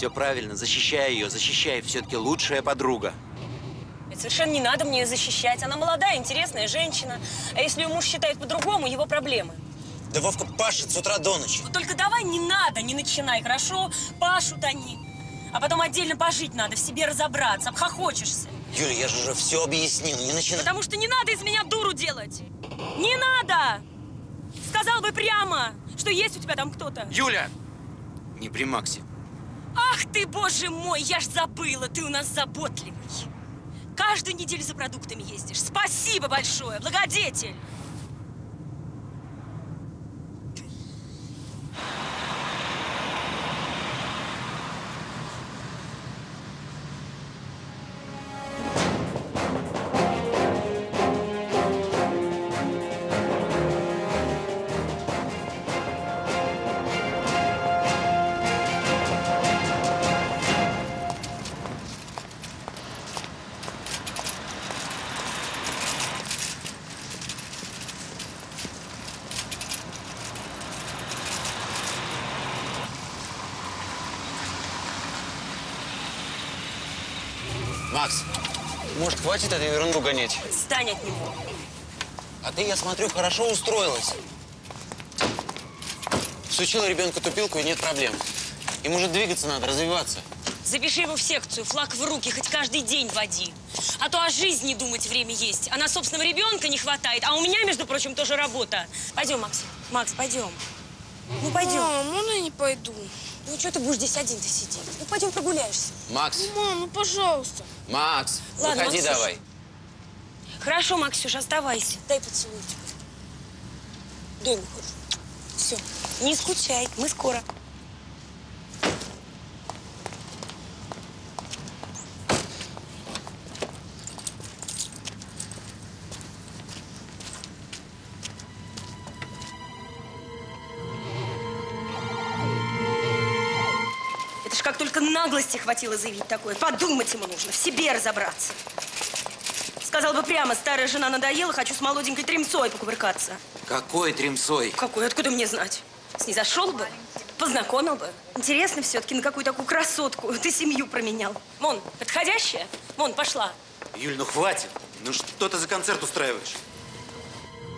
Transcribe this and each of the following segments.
Все правильно, защищай ее, защищай. Все-таки лучшая подруга. Ведь совершенно не надо мне ее защищать. Она молодая, интересная женщина. А если ее муж считает по-другому, его проблемы. Да Вовка пашет с утра до ночи. Вот только давай не надо, не начинай, хорошо? Пашут они. А потом отдельно пожить надо, в себе разобраться, обхохочешься. Юля, я же уже все объяснил, не начинай. Потому что не надо из меня дуру делать. Не надо! Сказал бы прямо, что есть у тебя там кто-то. Юля! Не при Максе. Ах ты, боже мой, я ж забыла, ты у нас заботливый. Каждую неделю за продуктами ездишь. Спасибо большое, благодетель. Макс, может, хватит эту ерунду гонять? Стань от него. А ты, я смотрю, хорошо устроилась. Всучила ребенка тупилку, и нет проблем. Ему же двигаться надо, развиваться. Запиши его в секцию, флаг в руки, хоть каждый день води. А то о жизни думать время есть. А на собственного ребенка не хватает. А у меня, между прочим, тоже работа. Пойдем, Макс. Макс, пойдем. Ну, пойдем. Мам, можно я не пойду? Ну, что ты будешь здесь один-то сидеть? Ну, пойдем прогуляешься. Макс, Мам, ну пожалуйста. Макс, Ладно, выходи Максюш. давай. Хорошо, Максюш, оставайся. Дай поцелуйчик. Дай ему хорошо. Все. Не скучай, мы скоро. Это ж как только наглости хватило заявить такое. Подумать ему нужно, в себе разобраться. Сказал бы прямо, старая жена надоела, хочу с молоденькой тремцой покувыркаться. Какой тремсой? Какой? Откуда мне знать? С ней зашел бы, познакомил бы. Интересно все-таки, на какую такую красотку ты семью променял. Мон, подходящая? Мон, пошла. Юль, ну хватит. Ну что ты за концерт устраиваешь?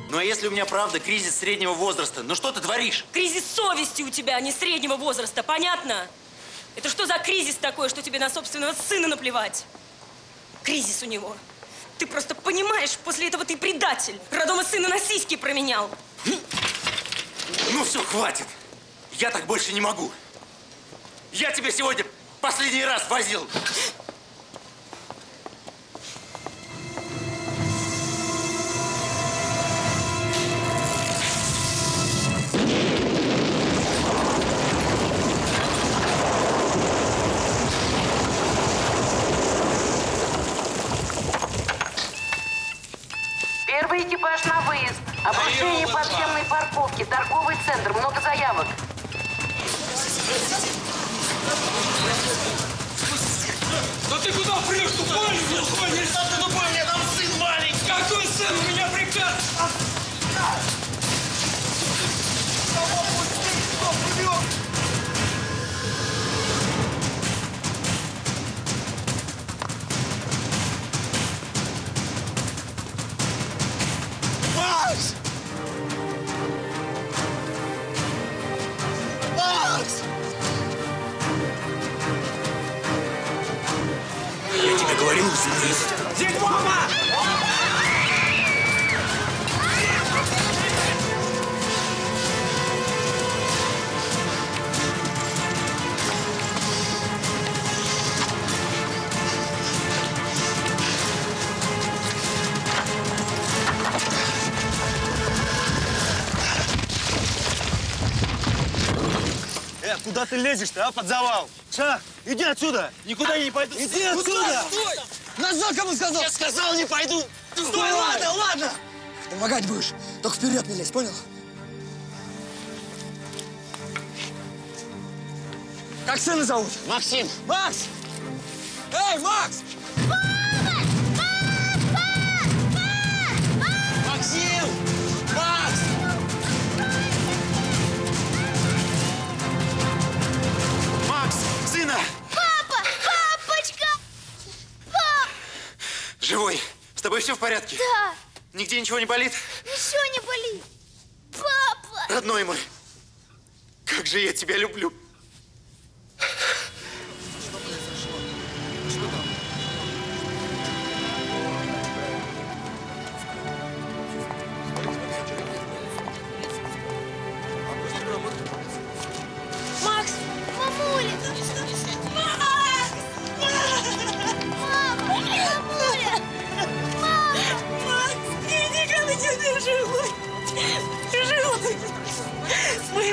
Ну а если у меня правда кризис среднего возраста, ну что ты творишь? Кризис совести у тебя, а не среднего возраста, понятно? Это что за кризис такой, что тебе на собственного сына наплевать? Кризис у него. Ты просто понимаешь, после этого ты предатель. Родома сына на сиськи променял. Ну все, хватит. Я так больше не могу. Я тебя сегодня последний раз возил. Обрушение подземной парковки. Торговый центр. Много заявок. Да ты куда прешь, тупой? Тупой, не что ты тупой, у меня там сын маленький. Какой сын? У меня приказ. Макс! Вова! Э, куда ты лезешь-то, а, под завал? Шах, иди отсюда! Никуда я не пойду! Иди отсюда! Стой! Назад кому сказал? Я сказал, не пойду! Стой, ладно, ладно! Помогать будешь, только вперед не лезь, понял? Как сына зовут? Максим! Макс! Эй, Макс! Живой. С тобой все в порядке? Да, Нигде ничего не болит? ничего не болит. Папа! Родной мой, как же я тебя люблю. Макс!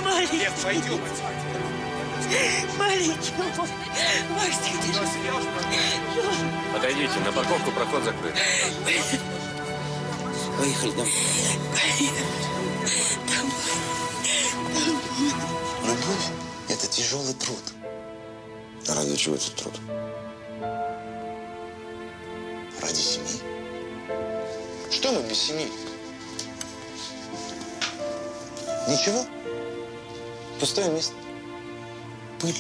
Маленький. Лев, пойдем. Маленький мой. Живой. Отойдите, на парковку проход закрыт. Поехали домой. Любовь – это тяжелый труд. А ради чего этот труд? Ради семьи. Что мы без семьи? Ничего. Пустое место. Пыль.